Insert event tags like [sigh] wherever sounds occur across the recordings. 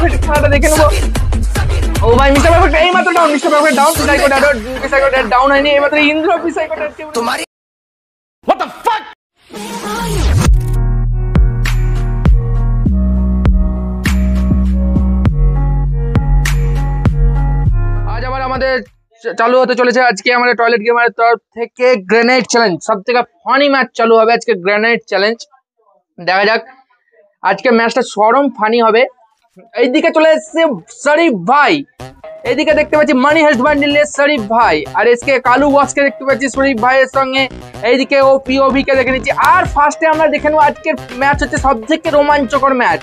Perfect मारा देखे वो ओ भाई मिस्टर परफेक्ट এই মাত্র down mister perfect down psycho dad দুকে psycho dad down হয়নি এই মাত্র ইন্দ্র অফিস সাইকো ড্যাড কে তোমারি व्हाट द फक আজ আবার আমাদের চালু হতে চলেছে আজকে আমাদের টয়লেট গেমারের তরফ থেকে গ্রেনেড চ্যালেঞ্জ সব থেকে ফানি ম্যাচ চালু হবে আজকে গ্রেনেড চ্যালেঞ্জ দেখা যাক আজকে ম্যাচটা সরম ফানি হবে এইদিকে চলে এসছে শরীফ ভাই। এইদিকে দেখতে পাচ্ছি মানি হেলথ নিলে শরীফ ভাই। আর এসকে কালু ওয়াসকে দেখতে পাচ্ছি শরীফ ভাইয়ের সঙ্গে। এইদিকে ও পিওভি কে দেখে নিচ্ছি। আর ফার্স্টে আমরা দেখে নেব আজকের ম্যাচ হচ্ছে সব থেকে রোমাঞ্চকর match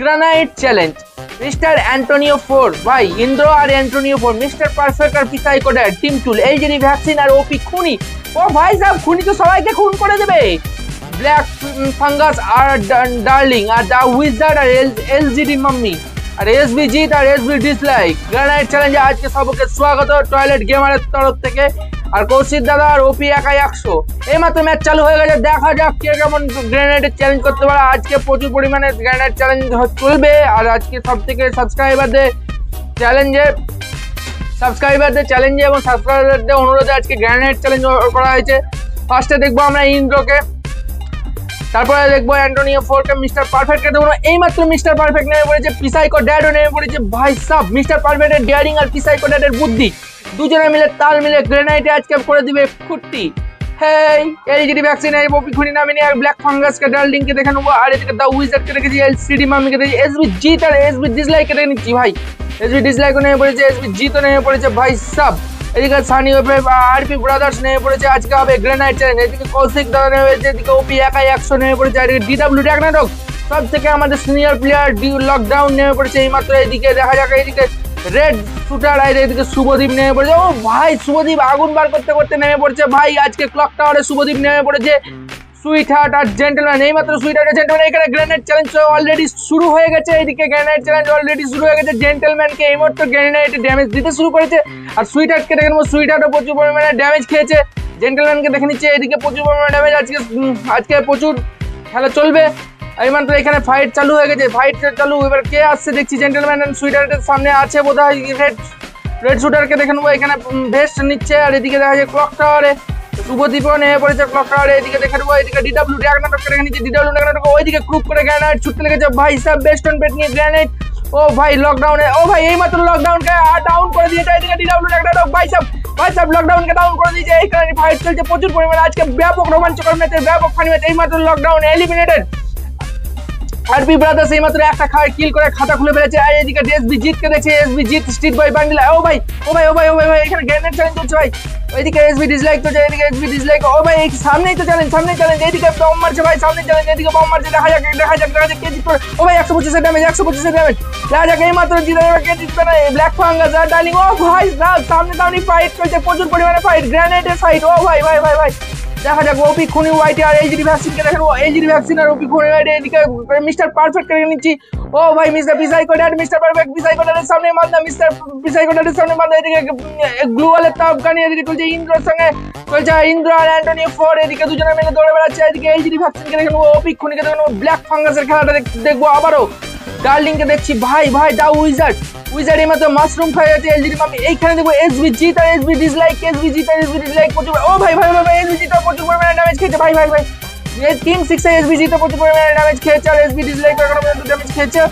granite challenge mister Antonio four ভাই ইন্দ্র আর অ্যান্টোনিও ফোর মিস্টার পারফেক্ট আর পিসাই কোডার টিম টুল এলজেডি ভ্যাকসিন আর ওপি খুনি, ও ভাই সাহেব, খুনি তো সবাইকে খুন করে দেবে। ব্ল্যাক ফাঙ্গাস আর ডার্লিং আর দ্য উইজার্ড আর এল এলজিডি মাম্মি আর এসবি জিত আর এস এসবি ডিসলাইক গ্রানাইট চ্যালেঞ্জে আজকে সবকে স্বাগত। টয়লেট গেমারের তরফ থেকে। আর কৌশিক দাদা আর ওপি একাই একশো। এই মাত্র ম্যাচ চালু হয়ে গেছে। দেখা যাক কে কেমন গ্রেনেডের চ্যালেঞ্জ করতে পারে। আজকে প্রচুর পরিমাণে গ্রেনেড চ্যালেঞ্জ চলবে। আর আজকে সব থেকে সাবস্ক্রাইবারদের চ্যালেঞ্জে সাবস্ক্রাইবারদের চ্যালেঞ্জে এবং সাবস্ক্রাইবারদের অনুরোধে আজকে গ্রেনেড চ্যালেঞ্জ করা হয়েছে। ফার্স্টে দেখব আমরা ইন্দ্রকে। তারপরে দেখব অ্যান্টোনিও ফোরকে মিস্টার পারফেক্টকে দেখব এই মাত্র মিস্টার পারফেক্ট নেমে পড়েছে পিসাইকো ড্যাডও নেমে পড়েছে। ভাই সাব মিস্টার পারফেক্টের ডেয়ারিং আর পিসাইকো ড্যাডের বুদ্ধি। দুজনে মিলে তাল মিলে গ্রেনাইটে আজকে করে দিবে ফুটটি হেই এলজিডি ভ্যাকসিন এই বপি খুনি নামিনি আর ব্ল্যাক ফাঙ্গাসকে ডার্লিংকে দেখে নেব। আর এদিকে দা উইজার্ডকে রেখেছি এলসিডি মামিকে দেখেছি। এসবি জিত আর এসবি ডিসলাইকে দেখে নিচ্ছি, ভাই। এসবি ডিসলাইকও নেমে পড়েছে এসবি জিতও নেমে পড়েছে, ভাই সাব। এদিকে সানি ওপরে আরপি ব্রাদার্স নেমে পড়েছে, আজকে হবে গ্রেনাইট চ্যালেঞ্জ। এদিকে কৌশিক দাদা নেমে পড়েছে, এদিকে ওপি একাই একশো নেমে পড়েছে, আর ডিডাব্লিউ ডাকনাটক সব থেকে আমাদের সিনিয়র প্লেয়ার ডি লকডাউন নেমে পড়েছে এই মাত্র এদিকে দেখা যাক, এদিকে রেড শুটার আর এদিকে শুভদীপ নেমে পড়েছে। ও ভাই, শুভদীপ আগুন বার করতে করতে নেমে পড়েছে। ভাই, আজকে ক্লক টাওয়ারে শুভদীপ নেমে পড়েছে। সুইট জেন্টেলম্যান এই মাত্র সুইট হার্ট এখানে গ্রেনেড চ্যালেঞ্জ অলরেডি শুরু হয়ে গেছে। এদিকে গ্রেনেড চ্যালেঞ্জ অলরেডি শুরু হয়ে গেছে। জেন্টেলম্যানকে এই গ্রেনেড ড্যামেজ দিতে শুরু করেছে। আর সুইট হার্টকে দেখে নেব প্রচুর পরিমাণে ড্যামেজ খেয়েছে। জেন্টেলম্যানকে দেখে নিচ্ছে, এদিকে প্রচুর পরিমাণে ড্যামেজ আজকে আজকে প্রচুর খেলা চলবে। এই এখানে ফাইট চালু হয়ে গেছে। ফাইট চালু, এবার কে আসছে দেখছি। জেন্টেলম্যান এন্ড সুইট সামনে আছে বোধহয় রেড রেড শুটারকে দেখে নেব। এখানে ভেস্ট নিচ্ছে। আর এদিকে দেখা যায় ক্লক টাওয়ারে শুভদীপও নেমে পড়েছে ক্লক টাওয়ারে এদিকে দেখে নেব এদিকে ডিডাব্লিউ ড্যাগনাটককে দেখে নিচ্ছে ডিডাব্লিউ ড্যাগনাটক ওইদিকে ক্রুপ করে গ্র্যানাইট ছুটতে লেগেছে ভাই সাহেব বেস্ট অন বেট নিয়ে গ্র্যানাইট ও ভাই লকডাউনে ও ভাই এই মাত্র লকডাউনকে ডাউন করে দিয়েছে এদিকে ডিডাব্লিউ ড্যাগনাটক ভাই সাহেব ভাই সাহেব লকডাউনকে ডাউন করে দিয়েছে এইখানে ফাইট চলছে প্রচুর পরিমাণে। আজকে ব্যাপক রোমাঞ্চকর ম্যাচের ব্যাপক ফানি ম্যাচ এই মাত্র লকডাউন এলিমিনেটেড আরবি ব্রাদার্স এই মাত্র একটা খায় কিল করে খাতা খুলে ফেলেছে। আর এদিকে এসবি জিতকে দেখছে? এসবি জিত স্ট্রিট বয় বান্ডিল ও ভাই ও ভাই ও ভাই ও ভাই ভাই এখানে গ্রেনেড চ্যালেঞ্জ হচ্ছে ভাই। ওইদিকে এসবি ডিসলাইক তো এদিকে এসবি ডিসলাইক ও ভাই সামনেই তো চ্যালেঞ্জ সামনেই চ্যালেঞ্জ এদিকে বম মারছে ভাই সামনে চ্যালেঞ্জ এদিকে বম মারছে দেখা যাক দেখা যাক দেখা যাক কে জিতবে। ও ভাই একশো পঁচিশের ড্যামেজ একশো পঁচিশের ড্যামেজ দেখা যাক এই মাত্র জিতে যাবে কে জিতবে না? ব্ল্যাক ফাঙ্গাস আর ডার্লিং ও ভাই সাহেব, সামনে সামনে ফাইট চলছে প্রচুর পরিমাণে ফাইট গ্রেনেডের ফাইট ও ভাই ভাই ভাই ভাই। দেখা যাক ওপি খুনি হোয়াইট আর এইচডি ভ্যাকসিনকে দেখেন ও এইচডি ভ্যাকসিন আর ওপি খুনি হোয়াইট এদিকে মিস্টার পারফেক্ট করে নিচ্ছি। ও ভাই মিস্টার পিসাই কোডার মিস্টার পারফেক্ট পিসাই কোডারের সামনে মারনা মিস্টার পিসাই কোডারের সামনে মারনা এদিকে গ্লু ওয়ালের তাপ গানি এদিকে চলছে ইন্দ্রর সঙ্গে। চলছে ইন্দ্র আর অ্যান্টনি ফোর এদিকে, দুজনে মিলে দৌড়ে বেড়াচ্ছে। এদিকে এইচডি ভ্যাকসিনকে দেখেন ও ওপি খুনিকে দেখেন ব্ল্যাক ফাঙ্গাসের খেলাটা দেখব আবারও। ডার্লিংকে দেখছি, ভাই ভাই, দা উইজার্ড। উইজার্ড এই মাত্র মাশরুম খাই আছে এলজিডি মামি। এইখানে দেখব এসবি জিত আর এসবি ডিসলাইক এসবি জিত আর এসবি ডিসলাইক প্রচুর ও ভাই ভাই ভাই এসবি জিত, প্রচুর পরিমাণে ড্যামেজ খেয়েছে, ভাই ভাই ভাই। টিম সিক্সে এসবি জিত, প্রচুর পরিমাণে ড্যামেজ খেয়েছে, আর এসবি ডিসলাইক এখনও পর্যন্ত ড্যামেজ খেয়েছে।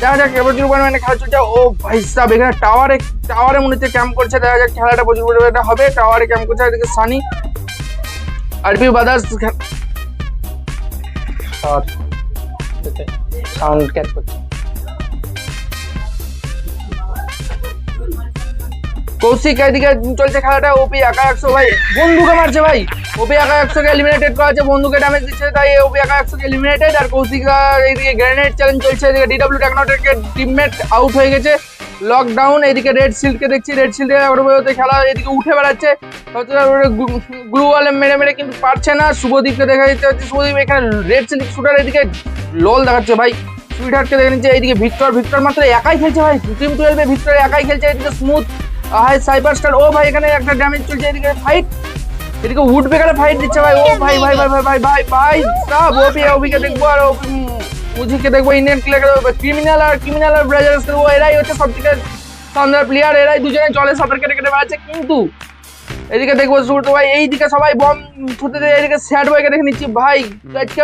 দেখা যাক প্রচুর পরিমাণে খেলা চলছে। ও ভাই সাহেব এখানে টাওয়ারে টাওয়ারে মনে হচ্ছে ক্যাম্প করছে, দেখা যাক খেলাটা প্রচুর পরিমাণে হবে। টাওয়ারে ক্যাম্প করছে, এদিকে সানি। আরবি বাদার্স সাউন্ড ক্যাচ করছে। কৌশিক এদিকে চলছে খেলাটা, ওপি একা একশো, ভাই। বন্ধুকে মারছে, ভাই। ওপি একা একশোকে এলিমিনেটেড করা হচ্ছে বন্ধুকে ড্যামেজ দিচ্ছে, তাই ওপি একা একশোকে এলিমিনেটেড আর কৌশিক এইদিকে গ্রেনেড চ্যালেঞ্জ চলছে, এদিকে ডিডব্লিউ টেকনোটেকের টিমমেট আউট হয়ে গেছে। লকডাউন এদিকে রেড শিল্ডকে দেখছি রেড শিল্ডে খেলা এদিকে উঠে বেড়াচ্ছে। গ্লু ওয়ালে মেরে মেরে কিন্তু পারছে না। শুভদীপকে দেখা যেতে হচ্ছে, শুভদীপ এখানে রেড শিল্ড শুটার এদিকে লোল দেখাচ্ছে, ভাই। সুইটহার্টকে দেখে নিচ্ছে, এইদিকে ভিক্টর ভিক্টর মাত্র একাই খেলছে, ভাই। টিম টুয়েলভে ভিক্টর একাই খেলছে, এদিকে স্মুথ হাই সাইবার স্টার ও ভাই, এখানে একটা ড্যামেজ চলছে, এদিকে ফাইট এদিকে উড বেকারে ফাইট দিচ্ছে ভাই। ও ভাই ভাই ভাই ভাই ভাই ভাই ভাই সব ওপি ওপিকে দেখব আর মুজিকে দেখব ইন্ডিয়ান প্লেয়ারকে দেখব ক্রিমিনাল আর ক্রিমিনাল আর ব্রাজার্স দেখব এরাই হচ্ছে সব থেকে সান্দার প্লেয়ার এরাই দুজনে জলে সাঁতার কেটে কেটে বেড়াচ্ছে কিন্তু এদিকে দেখব সুরত ভাই, এইদিকে সবাই বম ছুটে দেয়, এদিকে স্যাড বয়কে দেখে নিচ্ছি। ভাই, আজকে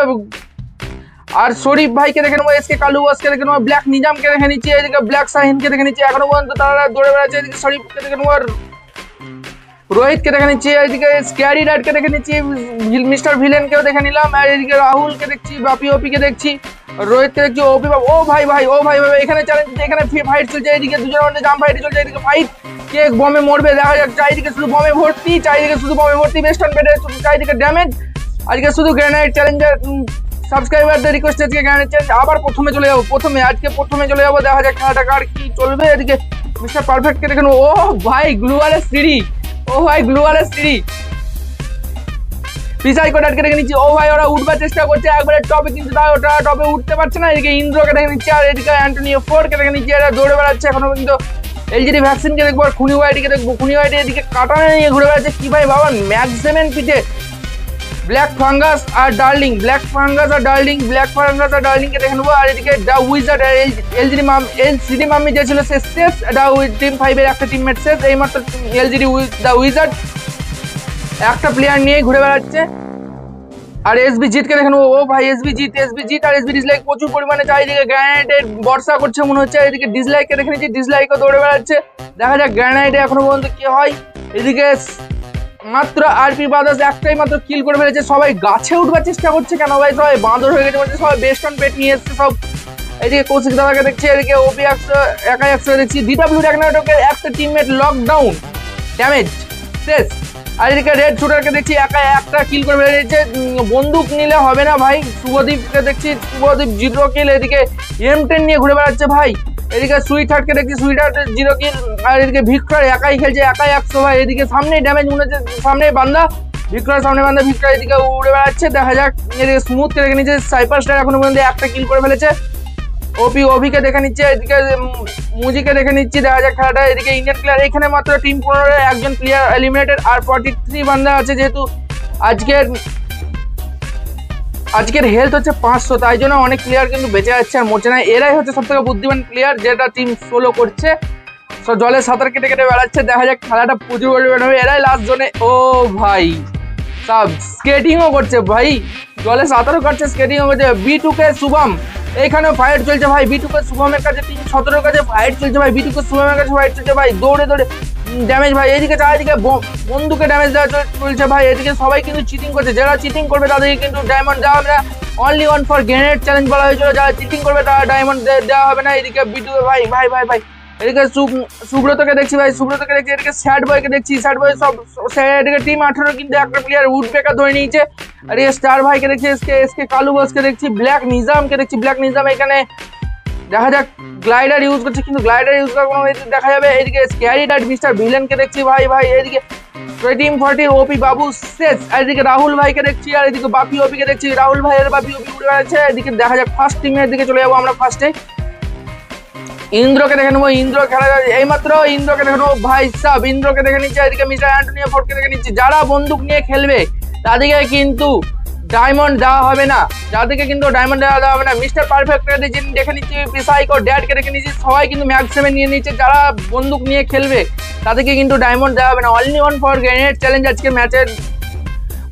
আর শরীফ ভাইকে দেখে নেব এসকে কালু বসকে দেখে নেব ব্ল্যাক নিজামকে দেখে নিচ্ছি এদিকে ব্ল্যাক শাহিনকে দেখে নিচ্ছি এখনও পর্যন্ত তারা দৌড়ে বেড়াচ্ছে এদিকে শরীফকে দেখে নেব আর রোহিতকে দেখে নিচ্ছি এদিকে স্ক্যারি রাইডকে দেখে নিচ্ছি মিস্টার ভিলেনকেও দেখে নিলাম আর এদিকে রাহুলকে দেখছি বাপি ওপিকে দেখছি রোহিতকে দেখছি ওপি বাবু ও ভাই ভাই ও ভাই ভাই এখানে চ্যালেঞ্জ এখানে ফাইট চলছে এদিকে দুজনের মধ্যে জাম ফাইট চলছে এদিকে ফাইট কে বমে মরবে দেখা যাক চারিদিকে শুধু বমে ভর্তি চারিদিকে শুধু বমে ভর্তি বেস্টন পেটে চারিদিকে ড্যামেজ আজকে শুধু গ্রেনাইট চ্যালেঞ্জার সাবস্ক্রাইবারদের রিকোয়েস্ট আজকে চ্যালেঞ্জ আবার প্রথমে চলে যাব, প্রথমে, আজকে প্রথমে চলে যাব, দেখা যাক খেলাটা কার কি চলবে এদিকে। মিস্টার পারফেক্টকে দেখেন ও ভাই গ্লুয়ালের সিঁড়ি ও ভাই গ্লুয়ালের সিঁড়ি পিসাই কোটাটকে দেখে নিচ্ছি। ও ভাই, ওরা উঠবার চেষ্টা করছে। একবারে টপে, কিন্তু তাই ওটা টপে উঠতে পারছে না। এদিকে ইন্দ্রকে দেখে নিচ্ছে, আর এদিকে অ্যান্টনিও ফোরকে দেখে নিচ্ছে। এরা দৌড়ে বেড়াচ্ছে এখনও কিন্তু এলজিডি ভ্যাকসিনকে দেখব, আর খুনি ওয়াইটিকে দেখব। খুনি ওয়াইটি এদিকে কাটানে নিয়ে ঘুরে বেড়াচ্ছে। কি ভাই, বাবা ম্যাক্সিমেন পিঠে। ব্ল্যাক ফাঙ্গাস আর ডার্লিং ব্ল্যাক ফাঙ্গাস আর ডার্লিং ব্ল্যাক ফাঙ্গাস আর ডার্লিংকে দেখে নেব। আর এদিকে দ্য উইজার্ড আর এলজিডি মাম এলসিডি মাম্মি যে ছিল সে শেষ। দ্য টিম ফাইভের একটা টিমমেট শেষ। এই এইমাত্র এলজিডি দ্য উইজার্ড একটা প্লেয়ার নিয়ে ঘুরে বেড়াচ্ছে। আর এসবি জিতকে দেখেন ও ভাই এসবি জিত এসবি জিত আর এসবি ডিসলাইক প্রচুর পরিমাণে চারিদিকে গ্র্যানাইটের বর্ষা করছে মনে হচ্ছে। এদিকে ডিসলাইককে দেখে নিচ্ছি ডিসলাইকও দৌড়ে বেড়াচ্ছে। দেখা যাক গ্র্যানাইটে এখনও পর্যন্ত কি হয়। এদিকে মাত্র আরপি বাদাস একটাই মাত্র কিল করে ফেলেছে। সবাই গাছে উঠবার চেষ্টা করছে কেন ভাই? সবাই বাঁদর হয়ে গেছে সবাই বেস্ট অন পেট নিয়ে এসছে সব। এদিকে কৌশিক দাদাকে দেখছি, এদিকে ওপি একশো একাই একশো দেখছি। ডিডাব্লিউ টেকনাটকের একটা টিমমেট লকডাউন ড্যামেজ শেষ। আর এদিকে রেড শুটারকে দেখছি একা একটা কিল করে বেরিয়েছে বন্দুক নিলে হবে না ভাই। শুভদীপকে দেখছি, শুভদীপ জিরো কিল এদিকে এম টেন নিয়ে ঘুরে বেড়াচ্ছে ভাই। এদিকে সুইট হার্টকে দেখছি সুইট হার্ট জিরো কিল আর এদিকে ভিক্টর একাই খেলছে, একাই একশো ভাই এদিকে সামনেই ড্যামেজ মনে হচ্ছে সামনে বান্দা। ভিক্টর সামনে বান্দা ভিক্টর এদিকে উড়ে বেড়াচ্ছে। দেখা যাক, এদিকে স্মুথকে দেখে নিচ্ছে। সাইপার স্টার এখনও পর্যন্ত একটা কিল করে ফেলেছে। ওপি ওভিকে দেখে নিচ্ছে, এদিকে মুজিকে দেখে নিচ্ছি। দেখা যাক খেলাটা। এদিকে ইন্ডিয়ান প্লেয়ার এখানে মাত্র টিম পনেরো একজন প্লেয়ার এলিমিনেটেড আর ফর্টি থ্রি বান্দা আছে যেহেতু আজকের আজকের হেলথ হচ্ছে পাঁচশো। তাই জন্য অনেক প্লেয়ার কিন্তু বেঁচে যাচ্ছে আর মরছে না। এরাই হচ্ছে সব থেকে বুদ্ধিমান প্লেয়ার যেটা টিম সোলো করছে। সো জলে সাঁতার কেটে কেটে বেড়াচ্ছে, দেখা যাক খেলাটা প্রচুর পরিমাণে হবে। এরাই লাস্ট জোনে ও ভাই, সব স্কেটিংও করছে ভাই। জলে সাঁতারও কাটছে স্কেটিংও করছে। বি টু কে শুভম এইখানে ফাইট চলছে ভাই। বি টু কে শুভমের কাছে তিন সতেরোর কাছে ফাইট চলছে ভাই। বি টু কে শুভমের কাছে ফাইট চলছে ভাই। দৌড়ে দৌড়ে ড্যামেজ ভাই। এদিকে চারিদিকে বন্ধুকে ড্যামেজ দেওয়া চলছে ভাই। এদিকে সবাই কিন্তু চিটিং করছে। যারা চিটিং করবে তাদেরকে কিন্তু ডায়মন্ড দেওয়া হবে না। Only one for grenade challenge বলা হয়েছিল। যারা চিটিং করবে তারা ডায়মন্ড দেওয়া হবে না। এদিকে বি বিটু ভাই ভাই ভাই ভাই। এদিকে সুব্রতকে দেখছি ভাই, সুব্রতকে দেখছি, এদিকে স্যাড বয়কে দেখছি স্যাড বয় সব এদিকে টিম আঠারো কিন্তু একটা প্লেয়ার উড বেকার ধরে নিয়েছে। আর এই স্টার ভাইকে দেখছি, এসকে এসকে কালু বসকে দেখছি ব্ল্যাক নিজামকে দেখছি ব্ল্যাক নিজাম এখানে দেখা যাক গ্লাইডার ইউজ করছে, কিন্তু গ্লাইডার ইউজ করার কোনো দেখা যাবে। এদিকে স্ক্যারি ডাট মিস্টার ভিলেনকে দেখছি ভাই ভাই, এদিকে টিম ফর্টি ওপি বাবু শেষ। আর এদিকে রাহুল ভাইকে দেখছি, আর এদিকে বাপি ওপিকে দেখছি। রাহুল ভাইয়ের বাপি ওপি উড়ে বেড়াচ্ছে। এদিকে দেখা যাক ফার্স্ট টিমের দিকে চলে যাব আমরা ফার্স্টে ইন্দ্রকে দেখে নেব, ইন্দ্র খেলা এইমাত্র ইন্দ্রকে দেখে নেব, ভাই সাব, ইন্দ্রকে দেখে নিচ্ছে, এদিকে মিস্টার অ্যান্টনিও ফোর্টকে দেখে নিচ্ছে। যারা বন্দুক নিয়ে খেলবে, তাদেরকে কিন্তু ডায়মন্ড দেওয়া হবে না। যাদেরকে কিন্তু ডায়মন্ড দেওয়া দেওয়া হবে না। মিস্টার পারফেক্ট দেখে নিচ্ছি পিসাইকো ড্যাডকে দেখে নিচ্ছি, সবাই কিন্তু ম্যাক্সিমাম নিয়ে নিচ্ছে। যারা বন্দুক নিয়ে খেলবে, তাদেরকে কিন্তু ডায়মন্ড দেওয়া হবে না। Only one for grenade challenge আজকে ম্যাচের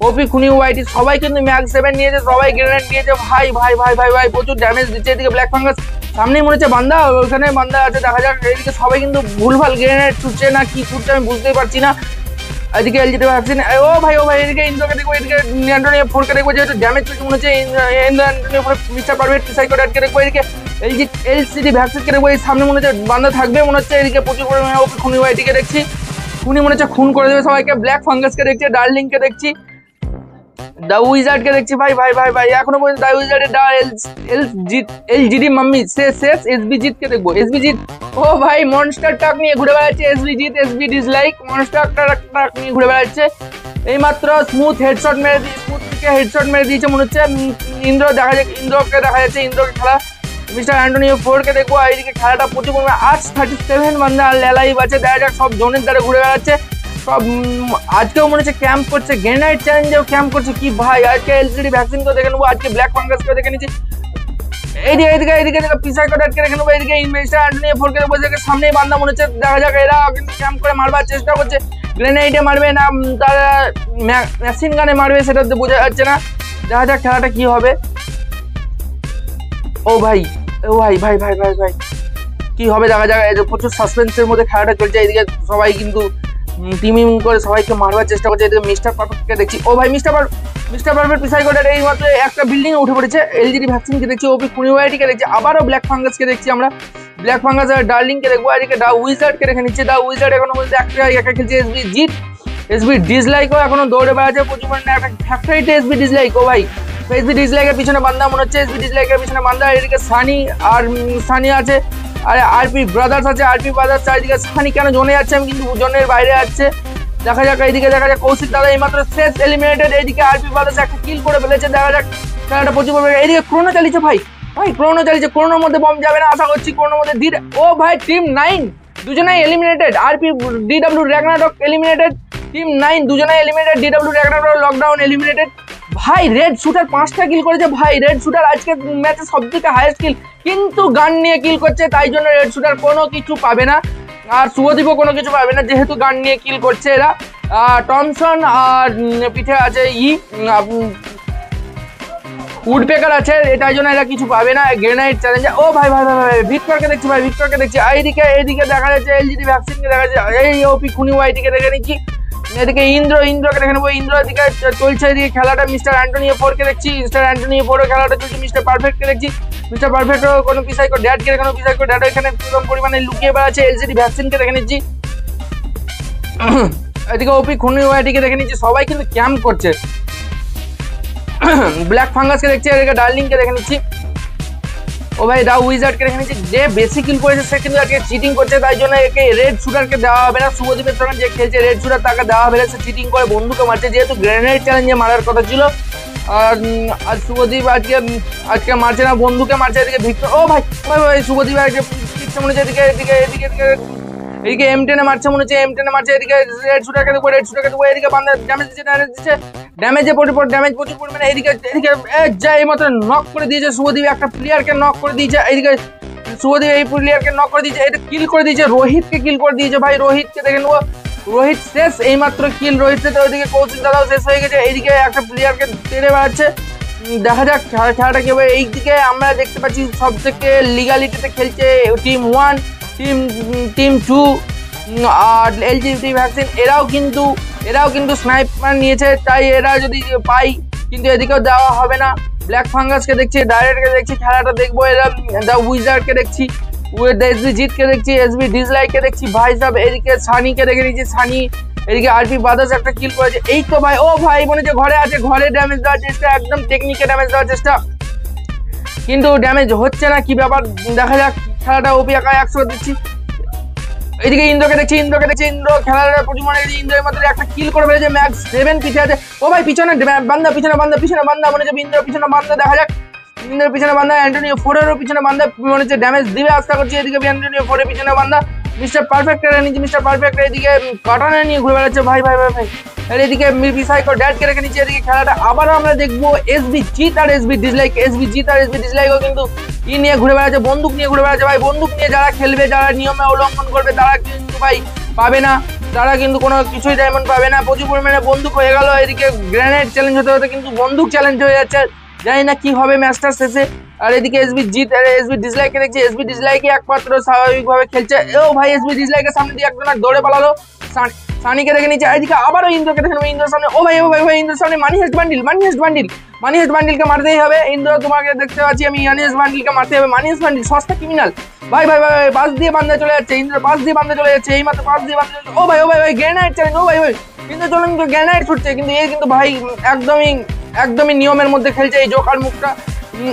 ওপি খুনি, ওয়াইটি সবাই কিন্তু ম্যাক্স সেভেন নিয়েছে, সবাই গ্রেনেড নিয়েছে। ভাই ভাই ভাই ভাই ভাই, প্রচুর ড্যামেজ দিচ্ছে। এদিকে ব্ল্যাক ফাঙ্গাস সামনেই মনে হচ্ছে বান্দা, ওখানে বান্দা আছে, দেখা যাক। এদিকে সবাই কিন্তু ভুলভাল গ্রেনেড ছুটছে না, কি ছুটছে আমি বুঝতেই পারছি না। এদিকে এলজিটি ভ্যাকসিন ও ভাই ও ভাই, এদিকে ইন্দ্রকে দেখব, এদিকে অ্যান্টনি ফোরকে দেখব, যেহেতু ড্যামেজ চলছে মনে হচ্ছে অ্যান্টনি ফোর মিস্টার পারভেট সাইকোডাটকে দেখব, এদিকে এলজি এলসিডি ভ্যাকসিনকে দেখব, এই সামনে মনে হচ্ছে বান্দা থাকবে, মনে হচ্ছে এদিকে প্রচুর পরিমাণে ওকে খুনি এদিকে দেখছি। খুনি মনে হচ্ছে খুন করে দেবে সবাইকে ব্ল্যাক ফাঙ্গাসকে দেখছি ডার্লিংকে দেখছি। দা উইজার্ডকে দেখছি, ভাই ভাই ভাই ভাই, এখনও পর্যন্ত এল এল জিত মাম্মি শেষ দেখব ও ভাই মনস্টার টাক নিয়ে ঘুরে বেড়াচ্ছে জিত মনস্টার টাক নিয়ে ঘুরে বেড়াচ্ছে। এই মাত্র স্মুথ হেডশট মেরে দিয়ে স্মুথ থেকে হেডশট মেরে দিয়েছে, মনে হচ্ছে ইন্দ্র দেখা যাচ্ছে ইন্দ্রকে দেখা যাচ্ছে ইন্দ্রকে খেলা। মিস্টার অ্যান্টোনিও ফোরকে দেখব এইদিকে খেলাটা প্রচুর আট থার্টি সেভেন বান্ধে আর লেলাই আছে, দেখা যাক সব জোনের দ্বারা ঘুরে বেড়াচ্ছে। সব আজকেও মনে হচ্ছে ক্যাম্প করছে গ্রেনাইট চ্যালেঞ্জেও ক্যাম্প করছে। কি ভাই, আজকে এলসিডি ভ্যাকসিনকেও দেখে নেব, আজকে ব্ল্যাক ফাঙ্গাসকেও দেখে নিচ্ছি। এইদিকে এইদিকে এইদিকে এদিকে পিসাই করে আটকে রেখে নেব, এইদিকে মিস্টার অ্যান্টনি ফোরকে বসে সামনেই বান্ধা মনে হচ্ছে, দেখা যাক এরা কিন্তু ক্যাম্প করে মারবার চেষ্টা করছে। গ্রেনেডে মারবে না তারা মেশিন গানে মারবে, সেটা তো বোঝা যাচ্ছে না। দেখা যাক খেলাটা কি হবে। ও ভাই ও ভাই ভাই ভাই ভাই ভাই। কি হবে, দেখা যাক প্রচুর সাসপেন্সের মধ্যে খেলাটা চলছে এদিকে সবাই কিন্তু টিমিং করে সবাইকে মারবার চেষ্টা করছে। এদিকে মিস্টার পারফেক্টকে দেখছি। ও ভাই, মিস্টার মিস্টার পারফেক্ট পিসাই করে এই মাত্র একটা বিল্ডিং উঠে পড়েছে। এলজিডি ভ্যাকসিনকে দেখছি ওপি কুনিওয়াইটিকে দেখছি, আবারও ব্ল্যাক ফাঙ্গাসকে দেখছি আমরা। ব্ল্যাক ফাঙ্গাস আর ডার্লিংকে দেখব। আর এদিকে দা উইজার্ডকে রেখে নিচ্ছে। দা উইজার্ড এখনও বলতে একটা একা খেলছে এসবি জিত এসবি ডিসলাইকও এখনও দৌড়ে বেড়াচ্ছে, প্রচুর পরিমাণে একটা ফ্যাক্টরিতে এসবি ডিসলাইক ও ভাই। এসবি ডিসলাইকের পিছনে বান্দা, মনে হচ্ছে এসবি ডিসলাইকের পিছনে বান্দা। এদিকে সানি আর সানি আছে। আর আরপি ব্রাদার্স আছে আরপি ব্রাদার্স চারিদিকে সানি কেন জোনে যাচ্ছে, আমি কিন্তু জোনের বাইরে যাচ্ছে। দেখা যাক, এইদিকে দেখা যাক, কৌশিক দাদা এইমাত্র শেষ এলিমিনেটেড এইদিকে আরপি ব্রাদার্স একটা কিল করে ফেলেছে, দেখা যাক, খেলাটা প্রচুর পরিমাণে এইদিকে ক্রোনো চালিয়েছে ভাই। ভাই ক্রোনো চালিয়েছে ক্রোনোর মধ্যে বম যাবে না, আশা করছি ক্রোনোর মধ্যে ধীরে ও ভাই টিম নাইন দুজনেই eliminated RP DW Ragnarok eliminated team nine দুজনেই eliminated DW Ragnarok lockdown eliminated ভাই রেড শুটার পাঁচটা কিল করেছে। ভাই রেড শুটার আজকে ম্যাচে সব থেকে হাইয়েস্ট কিল কিন্তু গান নিয়ে কিল করছে, তাই জন্য রেড শুটার কোনো কিছু পাবে না। আর শুভদীপও কোনো কিছু পাবে না, যেহেতু গান নিয়ে কিল করছে এরা। টমসন আর পিঠে আছে ই উডপেকার আছে এটার জন্য এরা কিছু পাবে না। গ্রেনাইট চ্যালেঞ্জ ও ভাই ভাই ভাই ভাই, ভিক্টরকে দেখছি ভাই, ভিক্টরকে দেখছি। এইদিকে এইদিকে দেখা যাচ্ছে এলজিডি ভ্যাকসিনকে দেখা যাচ্ছে। এই ওপি খুনি ওয়াইটিকে দেখে নিচ্ছি। এদিকে ইন্দ্র, ইন্দ্রকে দেখে নেব। ইন্দ্র এদিকে চলছে এদিকে খেলাটা। মিস্টার অ্যান্টনিও ফোরকে দেখছি। মিস্টার অ্যান্টনিও ফোরও খেলাটা চলছে। মিস্টার পারফেক্টকে দেখছি। মিস্টার পারফেক্টও কোনো পিসাই করে ড্যাডকে দেখে নেব। পিসাই করে ড্যাড এখানে কম পরিমাণে লুকিয়ে বেড়াচ্ছে। এলজিডি ভ্যাকসিনকে দেখে নিচ্ছি। এদিকে ওপি খুনি ওয়াইটিকে দেখে নিচ্ছি। সবাই কিন্তু ক্যাম্প করছে। ব্ল্যাক ফাঙ্গাসকে দেখছি। এদিকে ডার্লিংকে দেখে নিচ্ছি। ও ভাই দা উইজার্ডকে নিয়ে যে বেশি কিল করেছে, সে কিন্তু আজকে চিটিং করছে, তাই জন্য একে রেড শুটারকে দেওয়া হবে না। শুভদীপের সঙ্গে যে খেলছে রেড শুটার তাকে দেওয়া হবে না, সে চিটিং করে বন্ধুকে মারছে। যেহেতু গ্রেনেড চ্যালেঞ্জে মারার কথা ছিল, আর আজ শুভদীপ আজকে আজকে মারছে না, বন্ধুকে মারছে এদিকে ভিক্টর ও ভাই ভাই ভাই, শুভদীপ আজকে মনে হচ্ছে এদিকে এদিকে এদিকে এদিকে। এদিকে এম টেনে মারছে, মনে হচ্ছে এম টেনে মারছে, এদিকে রেড শুটারকে দেবো রেড শুটারকে দেবো, এদিকে বান্ধা ড্যামেজ দিচ্ছে ড্যামেজ দিচ্ছে ড্যামেজে পর ড্যামেজ প্রচুর পরিমাণে এদিকে এদিকে যা, এই মাত্র নক করে দিয়েছে শুভদীপ, একটা প্লেয়ারকে নক করে দিয়েছে এইদিকে শুভদীপ, এই প্লেয়ারকে নক করে দিয়েছে, এটা কিল করে দিয়েছে, রোহিতকে কিল করে দিয়েছে, ভাই, রোহিতকে দেখে নেব। রোহিত শেষ এইমাত্র কিল রোহিত তো ওইদিকে কৌশিক দাদাও শেষ হয়ে গেছে, এইদিকে একটা প্লেয়ারকে তেড়ে বেড়াচ্ছে। দেখা যাক, খেলা খেলাটা কি হবে, এইদিকে আমরা দেখতে পাচ্ছি সব থেকে লিগালিটিতে খেলছে team one team team two আর এল এলজিবিটি ভ্যাকসিন এরাও কিন্তু এরাও কিন্তু স্নাইপার নিয়েছে। তাই এরা যদি পাই, কিন্তু এদিকেও দেওয়া হবে না। ব্ল্যাক ফাঙ্গাসকে দেখছি ডাইরেক্টকে দেখছি, খেলাটা দেখব। এরা দ্য উইজারকে দেখছি এসবি জিতকে দেখছি এসবি ডিসলাইককে দেখছি ভাই সাহেব এদিকে সানিকে দেখে নিচ্ছি সানি এদিকে আরপি বাদাস একটা কিল করেছে। এই তো ভাই, ও ভাই মনে হচ্ছে ঘরে আছে, ঘরে ড্যামেজ দেওয়ার চেষ্টা, একদম টেকনিকে ড্যামেজ দেওয়ার চেষ্টা। কিন্তু ড্যামেজ হচ্ছে না, কি ব্যাপার, দেখা যাক। খেলাটা ওপি একা একশো দিচ্ছি। এদিকে ইন্দ্রকে দেখছি ইন্দ্রকে দেখছি, ইন্দ্র খেলাটা প্রচুর মনে ইন্দ্রের মধ্যে একটা কিল করে ফেলেছে ম্যাক্স সেভেন পিছিয়ে আছে। ও ভাই, পিছনে বান্ধা পিছনে বান্ধা পিছনে বান্ধা মনে হচ্ছে ইন্দ্র পিছনে বান্ধা দেখা যাক। ইন্দ্রের পিছনে বান্ধা অ্যান্টোনিও ফোরেরও পিছনে বান্ধা মনে হচ্ছে ড্যামেজ দিবে, আশা করছি এদিকে অ্যান্টোনিও ফোরের পিছনে বান্দা। মিস্টার পারফেক্ট নিচে মিস্টার পারফেক্ট এদিকে কাটানে নিয়ে ঘুরে বেড়াচ্ছে ভাই ভাই ভাই ভাই। আর এদিকে বিসাইকো ড্যাডকে রেখে নিচ্ছে এদিকে খেলাটা আবারও আমরা দেখব এসবি জিত আর এসবি ডিসলাইক এসবি জিত আর এসবি ডিসলাইকও কিন্তু ই নিয়ে ঘুরে বেড়াচ্ছে, বন্দুক নিয়ে ঘুরে বেড়াচ্ছে, ভাই। বন্দুক নিয়ে যারা খেলবে, যারা নিয়মে উল্লঙ্ঘন করবে, তারা কিন্তু, ভাই, পাবে না। তারা কিন্তু কোনো কিছুই ডায়মন্ড পাবে না। প্রচুর পরিমাণে বন্দুক হয়ে গেল। এদিকে গ্রেনেড চ্যালেঞ্জ হতে হতে কিন্তু বন্দুক চ্যালেঞ্জ হয়ে যাচ্ছে। জানি না কি হবে ম্যাচটার শেষে। আর এদিকে এসবি জিত, আর এসবি ডিসলাইকে দেখছি। এসবি ডিসলাইকে একমাত্র স্বাভাবিকভাবে খেলছে। ও ভাই এসবি ডিসলাইকের সামনে দিয়ে একজন দৌড়ে পালালো। সানিকে দেখে নিচ্ছে। এদিকে আবারও ইন্দ্রকে দেখে নেব। ইন্দ্রের সামনে ও ভাই ও ভাই ভাই, ইন্দ্রের সামনে money heist bundle money heist bundle money heist বান্ডিলকে মারতেই হবে। ইন্দ্র, তোমাকে দেখতে পাচ্ছি আমি মানি হেস্ট বান্ডিলকে মারতে হবে। মানি হেস্ট বান্ডিল, সস্তা ক্রিমিনাল ভাই ভাই ভাই পাশ দিয়ে বান্ধে চলে যাচ্ছে। ইন্দ্র পাশ দিয়ে বান্ধে চলে যাচ্ছে। এই মাত্র পাশ দিয়ে বান্ধা চলে- ও ভাই ও ভাই ভাই গ্রেনাইট চ্যালেঞ্জ ও ভাই ভাই। কিন্তু চলুন কিন্তু গ্রেনাইট ছুটছে। কিন্তু এ কিন্তু ভাই, একদমই একদমই নিয়মের মধ্যে খেলছে এই জোকার মুখটা।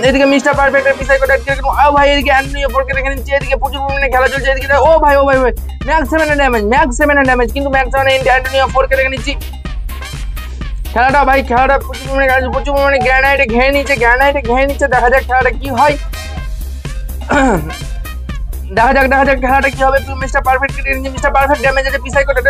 এদিকে মিস্টার পারফেক্ট পিসাই করে আটকে রেখে ও ভাই, এদিকে অ্যান্টনিও পরকে রেখে নিচ্ছে এদিকে প্রচুর পরিমাণে খেলা চলছে। এদিকে ও ভাই ও ভাই ভাই। ম্যাক্স সেভেনের ড্যামেজ ম্যাক্স সেভেনের ড্যামেজ কিন্তু ম্যাক্স সেভেন অ্যান্টনিও ফোরকে রেখে নিচ্ছি। খেলাটা ভাই, খেলাটা প্রচুর পরিমাণে খেলা প্রচুর পরিমাণে গ্র্যানাইটে ঘেয়ে নিচ্ছে গ্র্যানাইটে ঘেয়ে নিচ্ছে। দেখা যাক খেলাটা কি হয়। [clears throat] দেখা যাক দেখা যাক খেলাটা কি হবে। Mister perfect mister perfect damage আছে, পিসাই করে।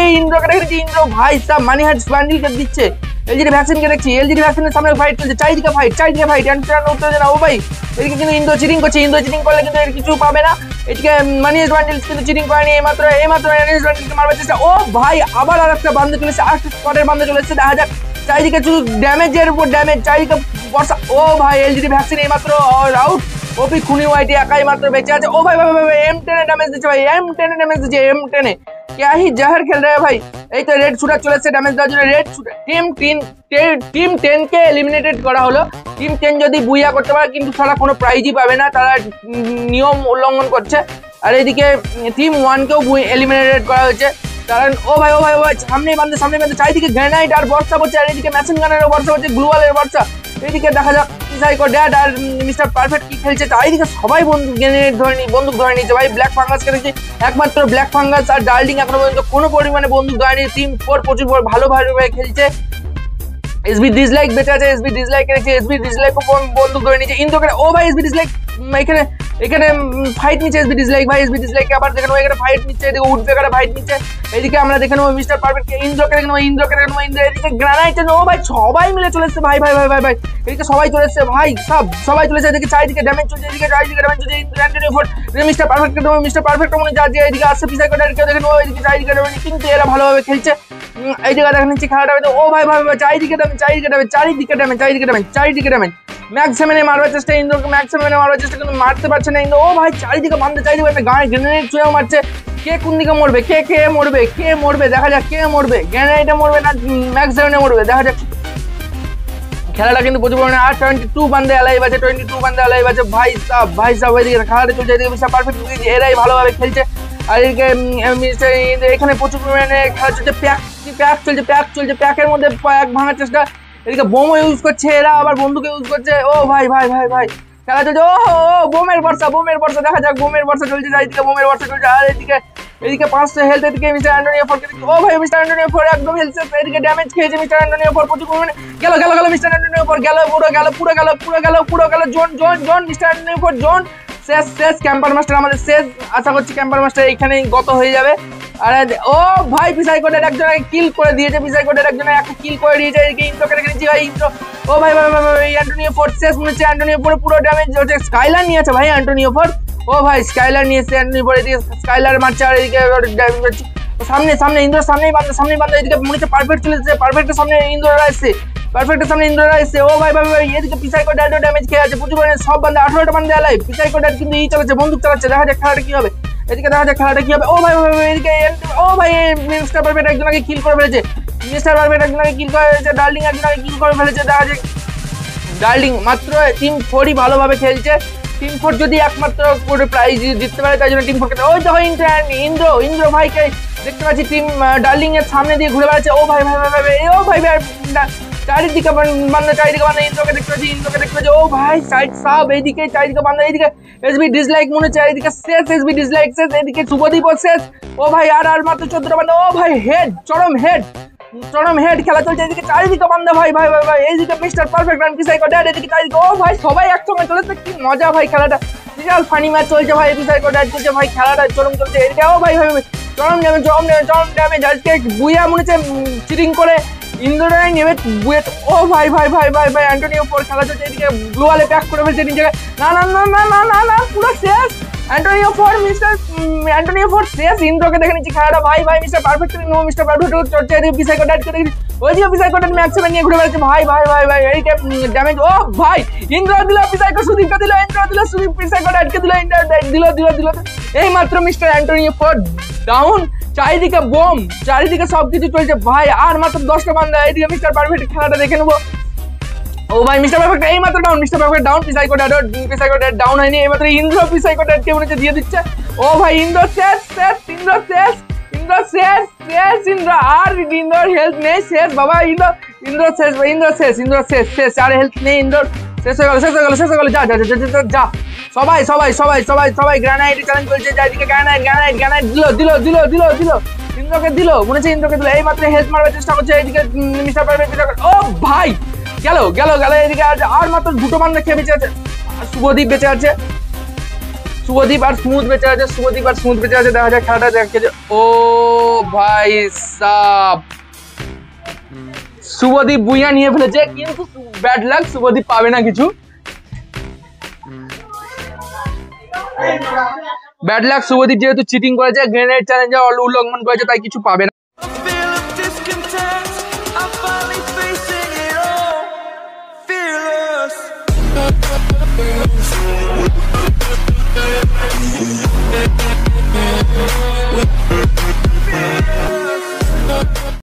এই ইন্দ্রকে রেখে ইন্দ্র ভাই সাহ মানি হাট বান্ডিলকে দিচ্ছে। এলজিডি ভ্যাকসিনকে দেখছি, এলজিডি ভ্যাকসিনের সামনে ফাইট চলছে, চারিদিকে ফাইট চারিদিকে ফাইট অ্যান্টার উত্তেজনা ও ভাই, এদিকে কিন্তু ইন্দো চিটিং করছে, ইন্দো চিটিং করলে কিন্তু এর কিছু পাবে না। এদিকে মানিস বান্ডিলস কিন্তু চিটিং করেনি এইমাত্র এইমাত্র বান্ডিলকে মারবার চেষ্টা। ও ভাই, আবার আর একটা বান্ধে চলেছে আর একটা স্পটের বান্ধে চলেছে, দেখা যাক, চারিদিকে শুধু ড্যামেজের উপর ড্যামেজ চারিদিকে বর্ষা। ও ভাই, এলজিডি ভ্যাকসিন এইমাত্র আউট ওপি খুনি ওয়াইটি একাই মাত্র বেঁচে আছে। ও ভাই ভাই ভাই এম টেনে ড্যামেজ দিচ্ছে, ভাই এম টেনে ড্যামেজ দিচ্ছে এম টেনে क्या ही जहर खेल रहे हैं भाई এই তো রেড শুটার চলেছে ড্যামেজ দেওয়ার জন্য red shooter team ten team ten কে এলিমিনেটেড করা হলো টিম টেন যদি বুইয়া করতে পারে কিন্তু তারা কোনো প্রাইজই পাবে না তারা উম, নিয়ম উল্লঙ্ঘন করছে আর এইদিকে টিম ওয়ানকেও এলিমিনেটেড করা হয়েছে কারণ, ও ভাই ও ভাই ও ভাই সামনে বান্ধে সামনে বান্ধে, চারিদিকে গ্রেনাইট আর বর্ষা পড়ছে, আর এদিকে মেশিন গানেরও বর্ষা পড়ছে গ্লুয়ালের বর্ষা। এদিকে দেখা যাক সাইকো ড্যাড আর মিস্টার পারফেক্ট কি খেলছে। চারিদিকে সবাই বন্দুক গ্রেনেড ধরে নি বন্দুক ধরে নিচ্ছে ভাই ব্ল্যাক ফাঙ্গাস খেলেছে, একমাত্র ব্ল্যাক ফাঙ্গাস আর ডার্লিং এখনও পর্যন্ত কোনো পরিমাণে বন্দুক ধরেনি। টিম ফোর প্রচুর ভালো ভালোভাবে খেলছে। এসবি ডিসলাইক বেঁচে আছে এসবি ডিসলাইক রেখেছে এসবি ডিসলাইক বন্দুক ধরে নিচ্ছে ইন্দো ও ভাই এসবি ডিসলাইক এখানে এখানে ফাইট নিচ্ছে এসবি ডিসলাইক ভাই এসবি ডিসলাইক আবার দেখে নেব এখানে ফাইট নিচ্ছে এদিকে উঠবে এখানে ফাইট নিচ্ছে এদিকে আমরা দেখে নেব মিস্টার পারফেক্ট ইন্দ্রকে দেখে নেব ইন্দ্রকে দেখে নেব ইন্দ্র, এদিকে গ্রানাইট ও ভাই, সবাই মিলে চলে এসছে, ভাই ভাই ভাই ভাই ভাই, এদিকে সবাই চলে এসছে, ভাই, সব, সবাই চলে এসছে, এদিকে চারিদিকে ড্যামেজ চলছে, এদিকে চারিদিকে ড্যামেজ চলছে, Indra Antony fort mister perfect mister perfect মনে যা, যে, এদিকে আসছে পিসাই করে কেউ দেখে নেব এদিকে চারিদিকে ড্যামেজ কিন্তু এরা ভালোভাবে খেলছে। এই জায়গা দেখে নিচ্ছি খেলাটা ও, ভাই ভাই ভাই চারিদিকে ড্যামেজ চারিদিকে ড্যামেজ চারিদিকে ড্যামেজ চারিদিকে ড্যামেজ চারিদিকে ড্যামেজ ম্যাক্সিমানে মারবার চেষ্টা ইন্দ্রকে ম্যাক্সিমানে মারবার চেষ্টা, কিন্তু মারতে পারছে না ইন্দ্র ও ভাই, চারিদিকে বান্ধে চারিদিকে একটা গায়ে গ্রেনেড ছুঁয়েও মারছে। কে কোন দিকে মরবে, কে কে মরবে কে মরবে, দেখা যাক কে মরবে। গ্রেনেডে মরবে না ম্যাক্সিমানে মরবে, দেখা যাক। খেলাটা কিন্তু প্রচুর পরিমাণে আর টোয়েন্টি টু বান্ধে অ্যালাইভ আছে টোয়েন্টি টু বান্ধে অ্যালাইভ আছে। ভাই সাহ ভাই সাহ ওইদিকে খেলাটা চলছে, এদিকে বিশাল পারফেক্ট এরাই ভালোভাবে খেলছে। আর এদিকে এখানে প্রচুর পরিমাণে খেলা চলছে, প্যাক প্যাক চলছে প্যাক চলছে, প্যাকের মধ্যে প্যাক ভাঙার চেষ্টা। এদিকে বোমও ইউজ করছে, এরা আবার বন্ধুকে ইউজ করছে। ও ভাই ভাই ভাই ভাই। খেলা চলছে। ও, বোমের বর্ষা বোমের বর্ষা দেখা যাক, বোমের বর্ষা চলছে চারিদিকে বোমের বর্ষা চলছে। আর এদিকে এদিকে পাঁচশো হেলথ এদিকে মিস্টার অ্যান্টোনিও ফোর ও ভাই মিস্টার অ্যান্টোনিও ফোর একদম হেলথ এদিকে ড্যামেজ খেয়েছে মিস্টার অ্যান্টোনিও ফোর প্রচুর পরিমাণে। গেল গেল গেল মিস্টার অ্যান্টোনিও ফোর গেল, পুরো গেল পুরো গেল পুরো গেল পুরো গেল। Zone zone zone mister Antonio four zone শেষ শেষ ক্যাম্পার মাস্টার আমাদের শেষ। আশা করছি ক্যাম্পার মাস্টার এখানেই গত হয়ে যাবে। আর ও ভাই কোডের কিল করে দিয়েছে কোডের কিল করে দিয়েছে। এদিকে ভাই ইন্দ্র ও ভাই ভাই পুরো ড্যামেজ হচ্ছে। ভাই অ্যান্টোনিও ও ভাই এদিকে স্কাইলার মারছে, আর এদিকে সামনে সামনে ইন্দ্র সামনেই এদিকে মনে হচ্ছে পারফেক্ট চলেছে পারফেক্টের সামনে ইন্দ্ররা এসছে। পারফেক্টের সামনে ইন্দ্ররা এসছে। ও ভাই ভাই ভাই, এদিকে পিসাই কোড ড্যাডো ড্যামেজ খেয়ে আছে, প্রচুর সব বান্ধা, আঠারোটা বান্ধা আলাই পিসাই কোড কিন্তু ই চালাচ্ছে, বন্দুক চালাচ্ছে, দেখা যাক খেলাটা কি হবে। এদিকে দেখা যাক খেলাটা কি হবে। ও ভাই এদিকে ও ভাই মিস্টার পারফেক্ট একজনকে কিল করে ফেলেছে। মিস্টার পারফেক্ট একজনকে কিল করে ফেলেছে, ডার্লিং একজনকে কিল করে ফেলেছে, দেখা যাক। ডার্লিং মাত্র টিম ফোরই ভালোভাবে খেলছে। টিম ফোর যদি একমাত্র করে প্রাইজ জিততে পারে, তাই জন্য টিম ফোরকে ওই দেখো ইন্দ্র ইন্দ্র ইন্দ্র ভাইকে দেখতে পাচ্ছি টিম ডার্লিং এর সামনে দিয়ে ঘুরে বেড়াচ্ছে। ও ভাই ভাই ভাই ভাই ও ভাই ভাই চারিদিকে বান্ধা চারিদিকে বান্ধা ইন্দ্রকে দেখতে পাচ্ছি, ইন্দ্রকে দেখতে পাচ্ছি। ও ভাই সাইড সাব এইদিকে, চারিদিকে বান্ধা এইদিকে। এসবি ডিসলাইক মনে হচ্ছে, এইদিকে শেষ এসবি ডিসলাইক শেষ, এইদিকে শুভদীপ শেষ। ও ভাই, আর আর মাত্র চোদ্দটা বান্ধা ও ভাই হেড চরম হেড চরম হেড খেলা চলছে এদিকে চারিদিকে বান্ধা ভাই ভাই ভাই ভাই। এইদিকে mister perfect run psycho dad এদিকে চারিদিকে। ও ভাই, সবাই একসঙ্গে চলেছে কি মজা ভাই খেলাটা। বিশাল ফানি ম্যাচ চলছে ভাই পিসাই ড্যাড চলছে ভাই, খেলাটা চরম চলছে। এদিকে ও ভাই ভাই চরম ড্যামেজ চরম ড্যামেজ চরম ড্যামেজ আজকে বুয়া মনে হচ্ছে চিটিং করে। ইন্দ্ররাই নেবে বুয়েট ও ভাই ভাই ভাই ভাই ভাই অ্যান্টোনিও পর খেলা চলছে এদিকে প্যাক করে ফেলছে নিজেকে না না না না না না না, পুরো শেষ। Antonio four mister Antonio four শেষ। ইন্দ্রকে দেখে নিচ্ছি খেলাটা। ভাই ভাই মিস্টার নো মিস্টার পারফেক্ট এদিকে করে ওই যে নিয়ে ঘুরে বেড়াচ্ছে। ভাই ভাই ভাই ভাই এইটা ড্যামেজ ও, ভাই, ইন্দ্র দিল পিসাই কো সুদীপকে দিল, ইন্দ্র দিল, সুদীপ পিসাই কোটাট আটকে দিল, ইন্দ্র দিল দিল দিল। এই মাত্র মিস্টার অ্যান্টোনিও ফোর ডাউন চারিদিকে বোম, চারিদিকে সবকিছু চলছে। ভাই, আর মাত্র দশটা বান্ধা এইদিকে মিস্টার পারফেক্ট খেলাটা দেখে নেব। ও ভাই, মিস্টার পারফেক্ট এই মাত্র ডাউন মিস্টার পারফেক্ট ডাউন পিসাইকো ড্যাড পিসাইকো ড্যাড ডাউন হয়নি। এই মাত্র ইন্দ্র পিসাইকো ড্যাড কে মনে দিয়ে দিচ্ছে। ও ভাই, ইন্দ্র শেষ শেষ, ইন্দ্র শেষ ইন্দ্র শেষ শেষ, ইন্দ্র। আর ইন্দ্র হেলথ নেই, শেষ। বাবা, ইন্দ্র ইন্দ্র শেষ ইন্দ্র শেষ ইন্দ্র শেষ শেষ। আর হেলথ নেই ইন্দ্র শেষ হয়ে গেল শেষ হয়ে গেল শেষ হয়ে গেল যা যা যা যা, সবাই সবাই সবাই সবাই সবাই গ্রানাইট চ্যালেঞ্জ চলছে চারিদিকে গ্রানাইট গ্রানাইট গ্রানাইট দিল দিল দিল দিল দিল। ইন্দ্রকে দিল মনে হচ্ছে ইন্দ্রকে দিল। এই মাত্র হেলথ মারবার চেষ্টা করছে এইদিকে মিস্টার পারফেক্ট ও ভাই গেল গেল গেল এদিকে আর আর মাত্র দুটো বান্ধা খেয়ে বেঁচে আছে। আর শুভদীপ বেঁচে আছে। শুভদীপ আর স্মুথ বেঁচে আছে শুভদীপ আর স্মুথ বেঁচে আছে। দেখা যাক খেলাটা দেখে ও ভাই সাব। শুভদীপ বুইয়া নিয়ে ফেলেছে, কিন্তু ব্যাড লাক শুভদীপ পাবে না কিছু। ব্যাড লাক শুভদীপ যেহেতু চিটিং করেছে গ্রেনেড চ্যালেঞ্জে উল্লঙ্ঘন করেছে, তাই কিছু পাবে না।